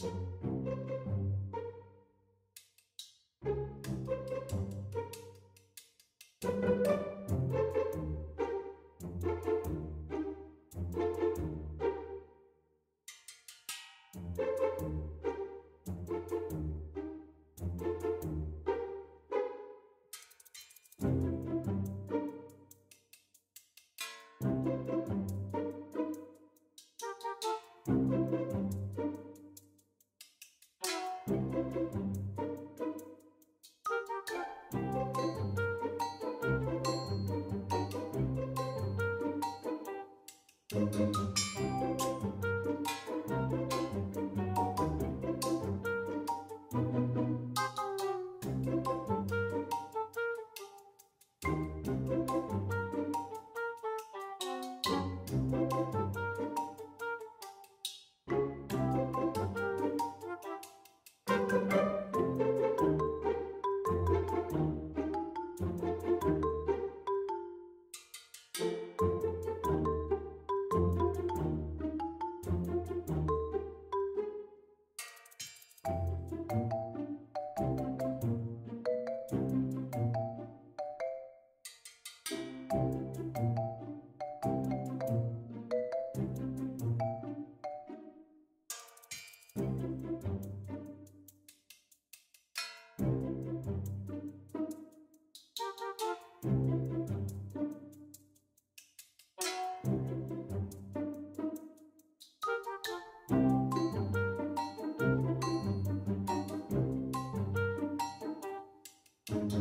You